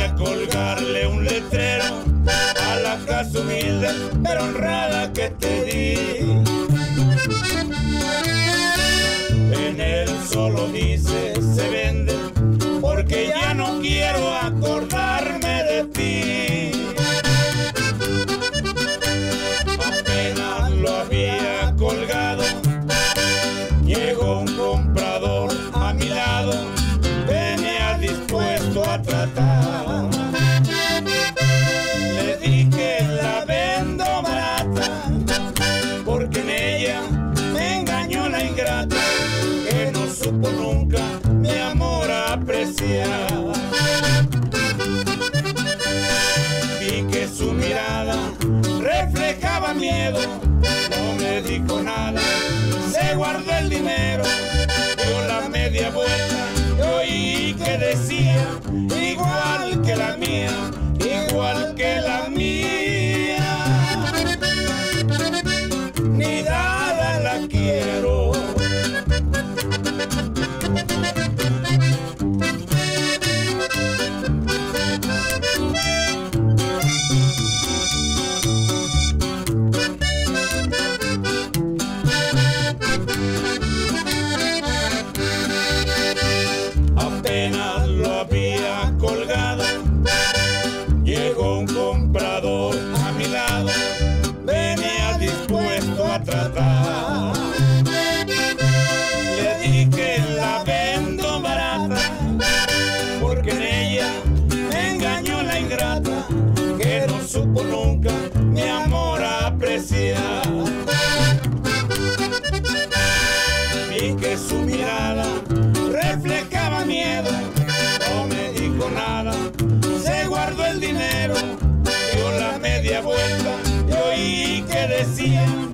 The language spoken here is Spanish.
A colgarle un letrero a la casa humilde pero honrada que te di. En él solo dice se vende apreciar. Vi que su mirada reflejaba miedo, no me dijo nada, se guardó el dinero, dio la media vuelta y oí que decía, igual que la mía, maltratar. Le dije la vendo barata, porque en ella me engañó la ingrata, que no supo nunca mi amor apreciar. Vi que su mirada reflejaba miedo, no me dijo nada, se guardó el dinero, dio la media vuelta y oí que decía.